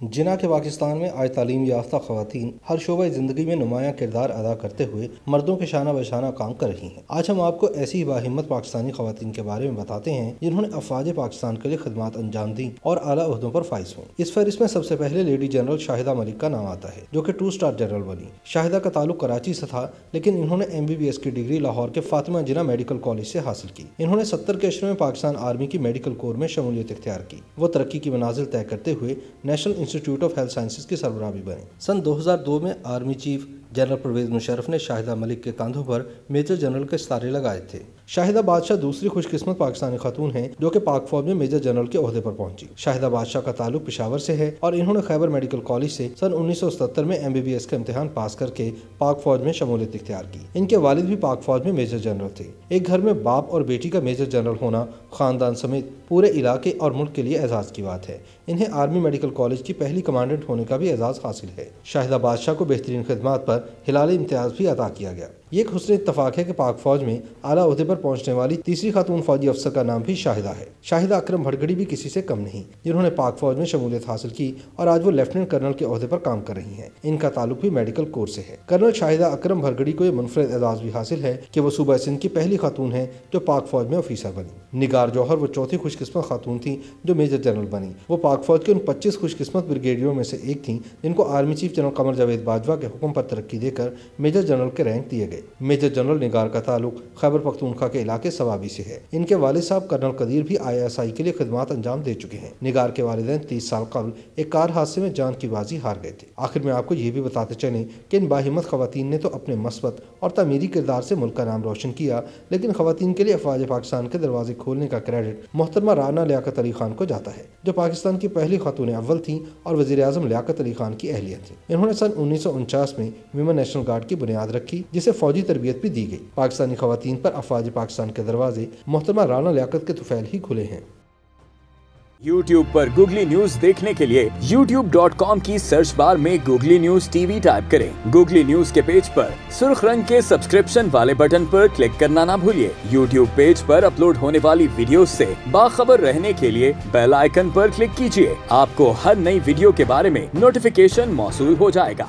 جنا کے پاکستان میں آج تعلیم یافتہ خواتین ہر شعبہ زندگی میں نمایاں کردار ادا کرتے ہوئے مردوں کے شانہ بشانہ کام کر رہی ہیں۔ آج ہم آپ کو ایسی باہمت پاکستانی خواتین کے بارے میں بتاتے ہیں جنہوں نے افواج پاکستان کے لیے خدمات انجام دی اور اعلیٰ عہدوں پر فائز ہوئیں اس فہرست میں سب سے پہلے لیڈی جنرل شاہدہ ملک کا نام آتا ہے جو کہ ٹو سٹار جنرل بنی۔ شاہدہ کا تعلق کراچی سے تھا، لیکن انہوں نے ایم بی بی ایس کی ڈگری لاہور کے فاطمہ جنا میڈیکل کالج سے حاصل کی۔ انہوں نے ستر کے عشرے میں پاکستان آرمی کی میڈیکل کور میں شمولیت اختیار کی۔ وہ ترقی کی منازل طے کرتے ہوئے national institute of health sciences کے سربراہ بھی بنے۔ سن دو ہزار دو میں army chief general Pervez Musharraf نے شاہدہ ملک کے کاندھوں پر میجر جنرل کے ستارے لگائے تھے۔ شاہدہ بادشاہ دوسری خوش قسمت پاکستانی خاتون ہیں جو کہ پاک فوج میں میجر جنرل کے عہدے پر پہنچی۔ شاہدہ بادشاہ کا تعلق پشاور سے ہے اور انہوں نے خیبر میڈیکل کالج سے سن انیس سو ستر میں ایم بی بی ایس کا امتحان پاس کر کے پاک فوج میں شمولیت اختیار کی۔ ان کے والد بھی پاک فوج میں میجر جنرل تھے۔ ایک گھر میں باپ اور بیٹی کا میجر جنرل ہونا خاندان سمیت پورے علاقے اور ملک کے لیے اعزاز کی بات ہے۔ انہیں آرمی میڈیکل کالج کی پہلی کمانڈنٹ ہونے کا بھی اعزاز حاصل ہے۔ شاہدہ بادشاہ کو بہترین خدمات پر ہلال امتیاز بھی عطا کیا گیا۔ یہ ایک حسن اتفاق ہے کہ پاک فوج میں اعلیٰ عہدے پر پہنچنے والی تیسری خاتون فوجی افسر کا نام بھی شاہدہ ہے۔ شاہدہ اکرم بھڑگڑی بھی کسی سے کم نہیں، جنہوں نے پاک فوج میں شمولیت حاصل کی اور آج وہ لیفٹنٹ کرنل کے عہدے پر کام کر رہی ہیں۔ ان کا تعلق بھی میڈیکل کورس سے ہے۔ کرنل شاہدہ اکرم بھڑگڑی کو یہ منفرد اعزاز بھی حاصل ہے کہ وہ صوبہ سندھ کی پہلی خاتون ہیں جو پاک فوج میں آفیسر بنی نگار جوہر وہ چوتھی خوش قسمت خاتون تھی جو میجر جنرل بنی وہ پاک فوج کے ان پچیس خوش قسمت بریگیڈیوں میں سے ایک تھیں جن کو army chief general Qamar Javed Bajwa کے حکم پر ترقی دے کر میجر جنرل کے رینک دیے گئے۔ میجر جنرل نگار کا تعلق خیبر پختونخوا کے علاقے سوابی سے ہے۔ ان کے والد صاحب کرنل قدیر بھی آئی ایس آئی کے لیے خدمات انجام دے چکے ہیں۔ نگار کے والدین تیس سال قبل ایک کار حادثے میں جان کی بازی ہار گئے تھے۔ آخر میں آپ کو یہ بھی بتاتے چلیں کہ ان باہمت خواتین نے تو اپنے مثبت اور تعمیری کردار سے ملک کا نام روشن کیا، لیکن خواتین کے لیے افواج پاکستان کے دروازے کھولنے کا کریڈٹ محترمہ رانا لیاقت علی خان کو جاتا ہے، جو پاکستان کی پہلی خاتون اول تھیں اور وزیر اعظم لیاقت علی خان کی اہلیت تھی انہوں نے سن انیس سو انچاس میں ویمن نیشنل گارڈ کی بنیاد رکھی، جسے فوجی تربیت بھی دی گئی۔ پاکستانی خواتین پر افواج پاکستان کے دروازے محترمہ رانا لیاقت کے توفیل ہی کھلے ہیں۔ یوٹیوب پر گوگلی نیوز دیکھنے کے لیے یوٹیوب ڈاٹ کام کی سرچ بار میں googly news T V type کریں۔ گوگلی نیوز کے پیج پر سرخ رنگ کے سبسکرپشن والے بٹن پر کلک کرنا نہ بھولیے۔ یوٹیوب پیج پر اپلوڈ ہونے والی ویڈیوز سے باخبر رہنے کے لیے بیل آئیکن پر کلک کیجیے۔ آپ کو ہر نئی ویڈیو کے بارے میں نوٹیفیکیشن موصول ہو جائے گا۔